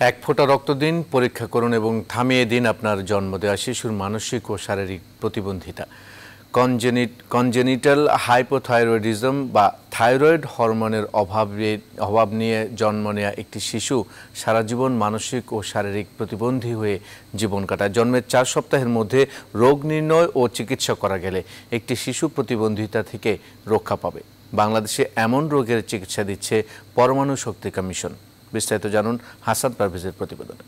এক ফোঁটা রক্ত দিন, পরীক্ষা করুন এবং থামিয়ে দিন আপনার জন্ম দেওয়া শিশুর মানসিক ও শারীরিক প্রতিবন্ধিতা। কনজেনিট কনজেনিটাল হাইপোথাইরয়েডিজম বা থাইরয়েড হরমোনের অভাবে অভাব নিয়ে জন্ম নেওয়া একটি শিশু সারা জীবন মানসিক ও শারীরিক প্রতিবন্ধী হয়ে জীবন কাটায়। জন্মের চার সপ্তাহের মধ্যে রোগ নির্ণয় ও চিকিৎসা করা গেলে একটি শিশু প্রতিবন্ধিতা থেকে রক্ষা পাবে। বাংলাদেশে এমন রোগের চিকিৎসা দিচ্ছে পরমাণু শক্তি কমিশন বিস্তারিত জানুন হাসান পারভেজের প্রতিবেদনে।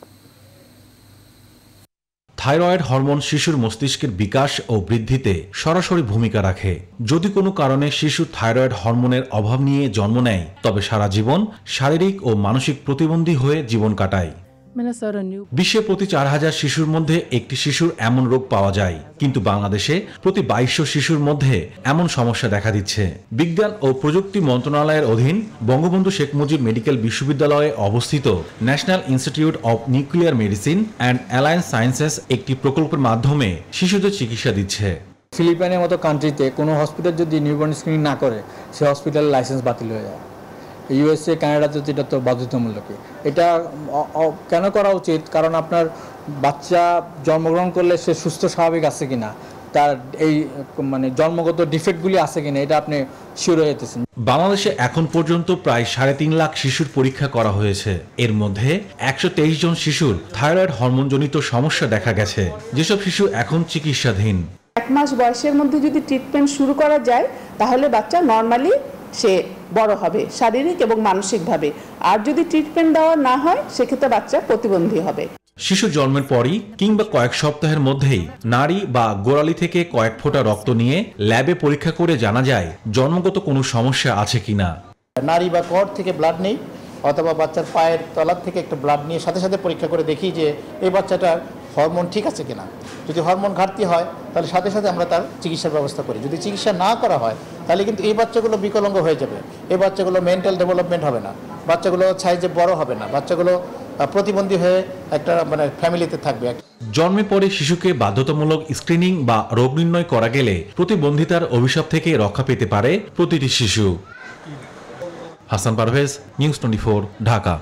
থাইরয়েড হরমোন শিশুর মস্তিষ্কের বিকাশ ও বৃদ্ধিতে সরাসরি ভূমিকা রাখে। যদি কোনো কারণে শিশু থাইরয়েড হরমোনের অভাব নিয়ে জন্ম নেয়, তবে সারা জীবন শারীরিক ও মানসিক প্রতিবন্ধী হয়ে জীবন কাটায়। বিশ্বে প্রতি চার হাজার শিশুর মধ্যে একটি শিশুর এমন রোগ পাওয়া যায়। কিন্তু বাংলাদেশে প্রতি বাইশশো শিশুর মধ্যে এমন সমস্যা দেখা দিচ্ছে। বিজ্ঞান ও প্রযুক্তি মন্ত্রণালয়ের অধীন বঙ্গবন্ধু শেখ মুজিব মেডিকেল বিশ্ববিদ্যালয়ে অবস্থিত National Institute of Nuclear Medicine and Alliance Sciences একটি প্রকল্পের মাধ্যমে শিশুদের চিকিৎসা দিচ্ছে। ফিলিপাইনের মতো কান্ট্রিতে কোনো হসপিটাল যদি নিউবর্ন স্ক্রিনিং না করে সে হসপিটালের লাইসেন্স বাতিল হয়ে যায়। ইউএসএ কানাডাতে তো এটা তো বাধ্যতামূলক। এটা কেন করা উচিত? কারণ আপনার বাচ্চা জন্মগ্রহণ করলে সে সুস্থ স্বাভাবিক আছে কিনা? তার এই মানে জন্মগত ডিফেক্টগুলি আছে কিনা? এটা আপনি শিওর হয়ে যেতেছেন। বাংলাদেশে এখন পর্যন্ত প্রায় সাড়ে তিন লাখ শিশুর পরীক্ষা করা হয়েছে। এর মধ্যে একশো তেইশ জন শিশুর থাইরয়েড হরমোনজনিত সমস্যা দেখা গেছে। যেসব শিশু এখন চিকিৎসাধীন। এক মাস বয়সের মধ্যে যদি ট্রিটমেন্ট শুরু করা যায় তাহলে বাচ্চা নর্মালি সে বড় হবে শারীরিক এবং মানসিকভাবে। আর যদি ট্রিটমেন্ট দেওয়া না হয় সেক্ষেত্রে বাচ্চা প্রতিবন্ধী হবে। শিশু জন্মের পরই কিংবা কয়েক সপ্তাহের মধ্যেই নারী বা গোড়ালি থেকে কয়েক ফোঁটা রক্ত নিয়ে ল্যাবে পরীক্ষা করে জানা যায় জন্মগত কোনো সমস্যা আছে কিনা। নারী বা কর থেকে ব্লাড নেই অথবা বাচ্চার পায়ের তলার থেকে একটা ব্লাড নিয়ে সাথে সাথে পরীক্ষা করে দেখি যে এই বাচ্চাটার হরমোন ঠিক আছে কিনা? যদি হরমোন ঘাটতি হয়, তাহলে সাথে সাথে আমরা তার চিকিৎসার ব্যবস্থা করি। যদি চিকিৎসা না করা হয়, তাহলে কিন্তু এই বাচ্চাগুলো বিকলাঙ্গ হয়ে যাবে। এই বাচ্চাগুলো মেন্টাল ডেভেলপমেন্ট হবে না। বাচ্চাগুলো সাইজে বড় হবে না। বাচ্চাগুলো প্রতিবন্ধী হয়ে একটা মানে ফ্যামিলিতে থাকবে। জন্মের পরে শিশুকে বাধ্যতামূলক স্ক্রিনিং বা রোগ নির্ণয় করা গেলে প্রতিবন্ধিতার অভিশাপ থেকে রক্ষা পেতে পারে প্রতিটি শিশু। Hasan Parvez News Twenty Dhaka.